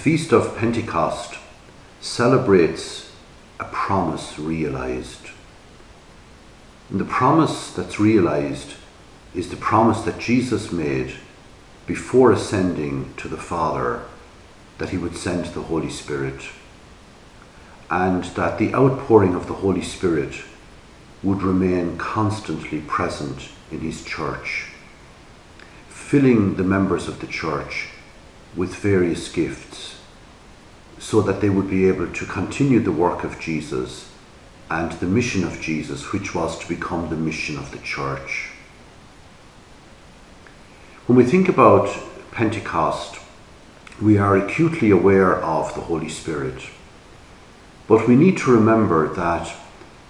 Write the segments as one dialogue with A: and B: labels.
A: Feast of Pentecost celebrates a promise realized. And the promise that's realized is the promise that Jesus made before ascending to the Father that he would send the Holy Spirit and that the outpouring of the Holy Spirit would remain constantly present in his church, filling the members of the church with various gifts so that they would be able to continue the work of Jesus and the mission of Jesus, which was to become the mission of the church. When we think about Pentecost, we are acutely aware of the Holy Spirit. But we need to remember that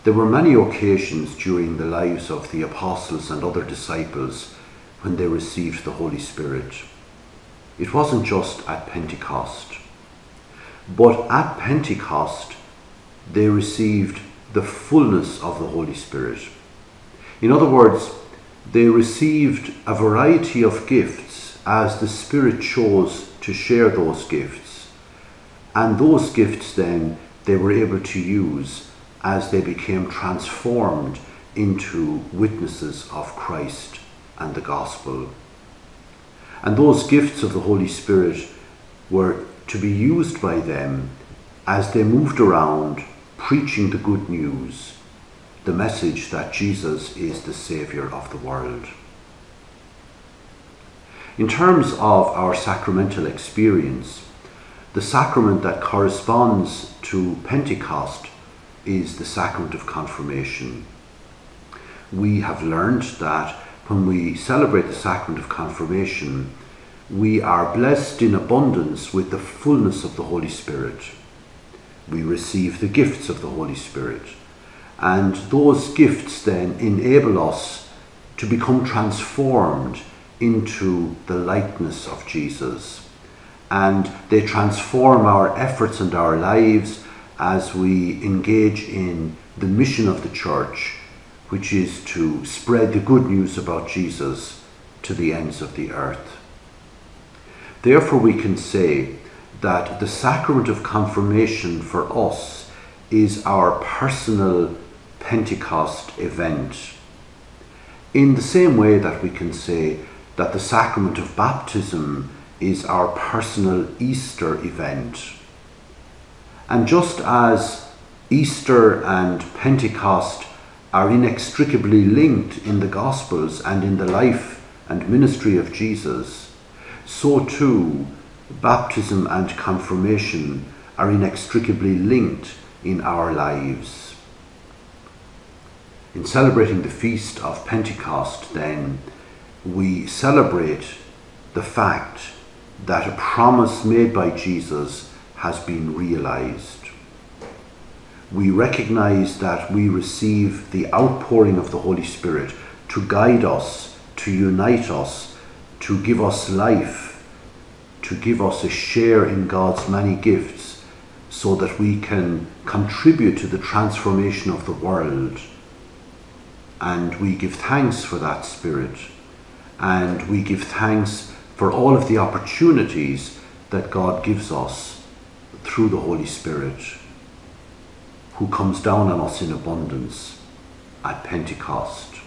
A: there were many occasions during the lives of the apostles and other disciples when they received the Holy Spirit. It wasn't just at Pentecost, but at Pentecost they received the fullness of the Holy Spirit. In other words, they received a variety of gifts as the Spirit chose to share those gifts. And those gifts then they were able to use as they became transformed into witnesses of Christ and the gospel. And those gifts of the Holy Spirit were to be used by them as they moved around preaching the good news, the message that Jesus is the Saviour of the world. In terms of our sacramental experience, the sacrament that corresponds to Pentecost is the sacrament of confirmation. We have learned that when we celebrate the sacrament of confirmation, we are blessed in abundance with the fullness of the Holy Spirit. We receive the gifts of the Holy Spirit. And those gifts then enable us to become transformed into the likeness of Jesus. And they transform our efforts and our lives as we engage in the mission of the church, which is to spread the good news about Jesus to the ends of the earth. Therefore, we can say that the sacrament of confirmation for us is our personal Pentecost event. In the same way that we can say that the sacrament of baptism is our personal Easter event. And just as Easter and Pentecost are inextricably linked in the Gospels and in the life and ministry of Jesus, so too baptism and confirmation are inextricably linked in our lives. In celebrating the feast of Pentecost, then, we celebrate the fact that a promise made by Jesus has been realized. We recognize that we receive the outpouring of the Holy Spirit to guide us, to unite us, to give us life, to give us a share in God's many gifts, so that we can contribute to the transformation of the world. And we give thanks for that Spirit and we give thanks for all of the opportunities that God gives us through the Holy Spirit, who comes down on us in abundance at Pentecost.